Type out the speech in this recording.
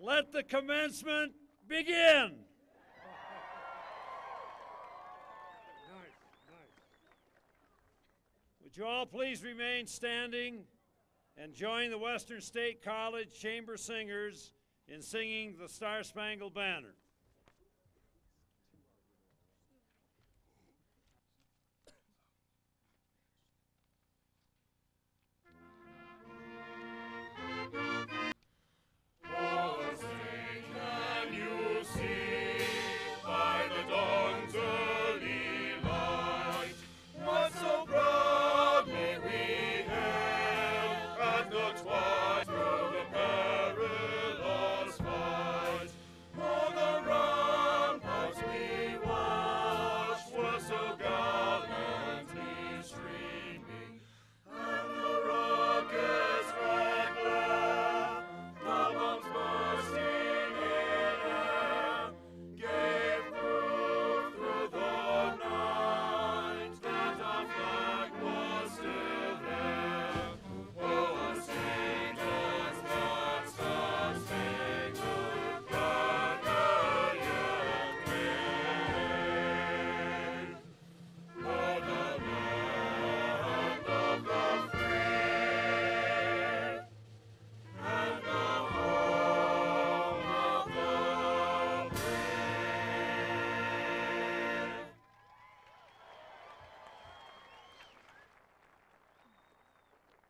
Let the commencement begin. Would you all please remain standing and join the Western State College Chamber Singers in singing the Star Spangled Banner? The one.